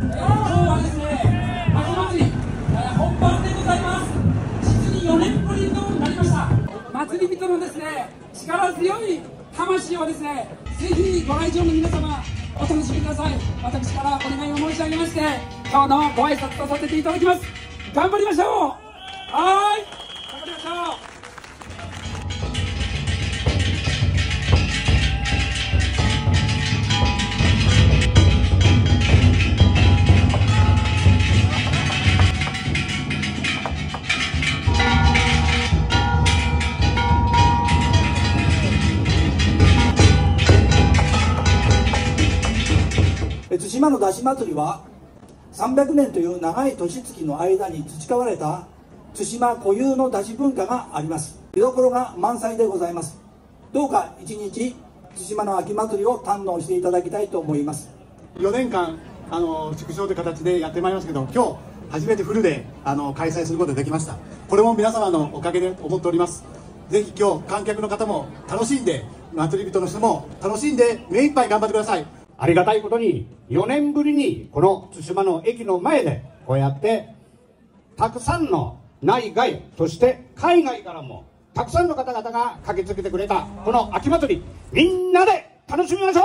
今日はですね、秋祭り、本番でございます。実に4年ぶりとなりました。祭り人のですね、力強い魂をですね、ぜひご来場の皆様、お楽しみください。私からお願いを申し上げまして、今日のご挨拶とさせていただきます。頑張りましょう対馬の出し祭りは300年という長い年月の間に培われた対馬固有の出し文化があります。見どころが満載でございます。どうか一日対馬の秋祭りを堪能していただきたいと思います。4年間あの縮小という形でやってまいりましたけど今日初めてフルであの開催することができました。これも皆様のおかげで思っております。ぜひ今日観客の方も楽しんで祭り人の人も楽しんで目いっぱい頑張ってください。ありがたいことに4年ぶりにこの対馬の駅の前でこうやってたくさんの内外そして海外からもたくさんの方々が駆けつけてくれたこの秋祭りみんなで楽しみましょう